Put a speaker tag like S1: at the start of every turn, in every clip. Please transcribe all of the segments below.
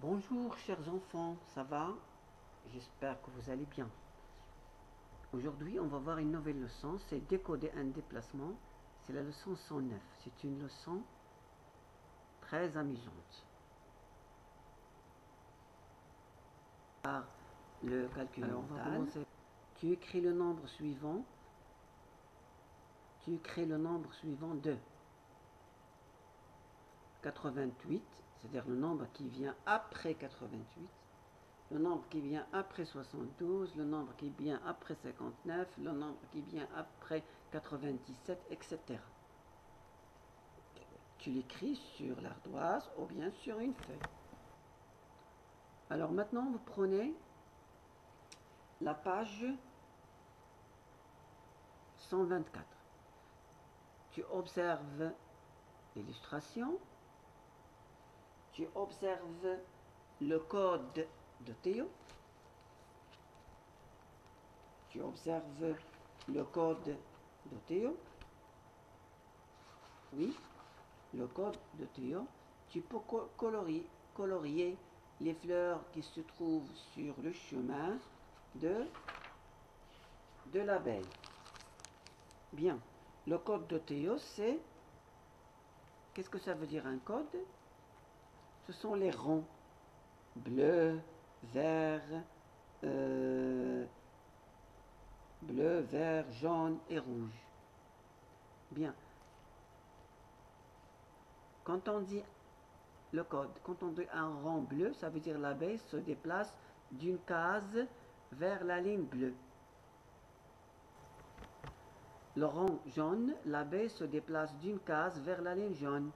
S1: Bonjour chers enfants, ça va? J'espère que vous allez bien. Aujourd'hui, on va voir une nouvelle leçon, c'est décoder un déplacement. C'est la leçon 109. C'est une leçon très amusante. Par le calcul mental, tu écris le nombre suivant. Tu écris le nombre suivant de 88, c'est-à-dire le nombre qui vient après 88, le nombre qui vient après 72, le nombre qui vient après 59, le nombre qui vient après 97, etc. Tu l'écris sur l'ardoise ou bien sur une feuille. Alors maintenant, vous prenez la page 124. Tu observes l'illustration tu observes le code de Théo. Tu observes le code de Théo. Oui, le code de Théo. Tu peux colorier, colorier les fleurs qui se trouvent sur le chemin de, de l'abeille. Bien, le code de Théo, c'est... Qu'est-ce que ça veut dire un code? Ce sont les ronds. Bleu, vert, euh, bleu, vert, jaune et rouge. Bien. Quand on dit le code, quand on dit un rond bleu, ça veut dire l'abeille se déplace d'une case vers la ligne bleue. Le rond jaune, l'abeille se déplace d'une case vers la ligne jaune.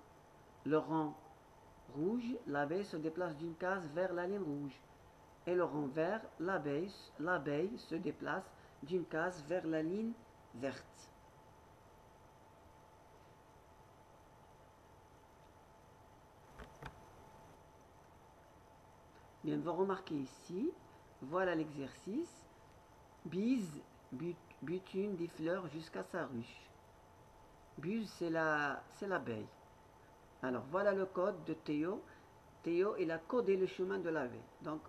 S1: Le rond rouge, l'abeille se déplace d'une case vers la ligne rouge. Et le rond vert, l'abeille se déplace d'une case vers la ligne verte. Bien, vous remarquez ici, voilà l'exercice. Bise butine des fleurs jusqu'à sa ruche. Buse, c'est l'abeille. Alors voilà le code de Théo. Théo, il a codé le chemin de la vie. Donc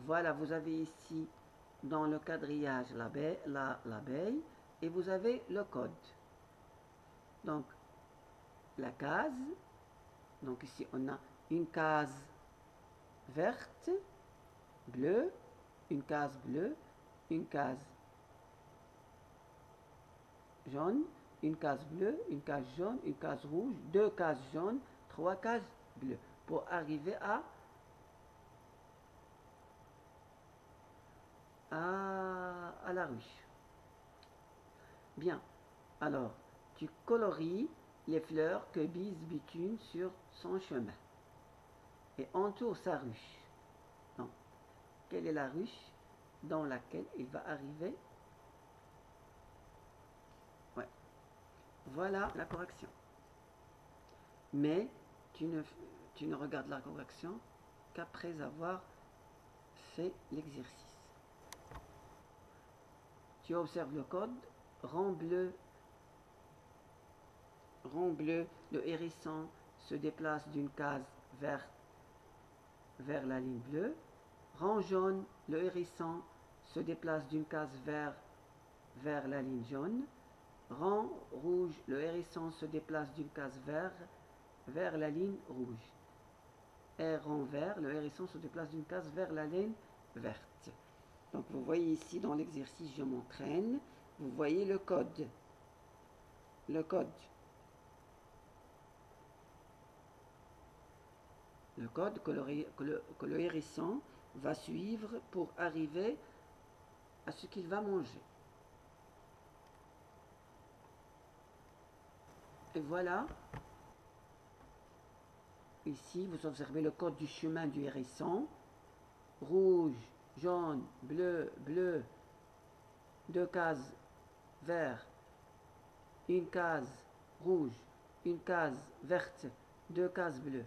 S1: voilà, vous avez ici dans le quadrillage l'abeille et vous avez le code. Donc la case, donc ici on a une case verte, bleue, une case bleue, une case jaune, une case bleue, une case jaune, une case rouge, deux cases jaunes, trois cases bleues pour arriver à, à, la ruche. Bien, alors tu coloris les fleurs que bise Bitume sur son chemin et entoure sa ruche. Donc, quelle est la ruche dans laquelle il va arriver Voilà la correction. Mais tu ne, regardes la correction qu'après avoir fait l'exercice. Tu observes le code, rond bleu, rond bleu, le hérisson se déplace d'une case verte vers la ligne bleue. Rond jaune, le hérisson se déplace d'une case vers la ligne jaune. Rang rouge, le hérisson se déplace d'une case verte vers la ligne rouge. Et rang vert, le hérisson se déplace d'une case vers la ligne verte. Donc vous voyez ici dans l'exercice, je m'entraîne. Vous voyez le code. Le code. Le code que le, que le hérisson va suivre pour arriver à ce qu'il va manger. Et voilà. Ici, vous observez le code du chemin du hérisson. Rouge, jaune, bleu, bleu. Deux cases vert. Une case rouge. Une case verte. Deux cases bleues.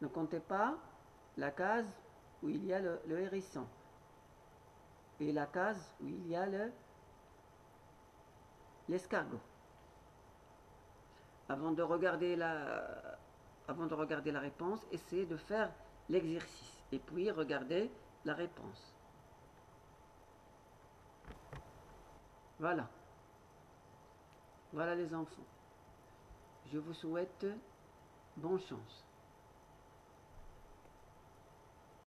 S1: Ne comptez pas la case où il y a le, le hérisson. Et la case où il y a l'escargot avant de regarder la, réponse, essayez de faire l'exercice et puis regardez la réponse. Voilà. Voilà les enfants. Je vous souhaite bonne chance.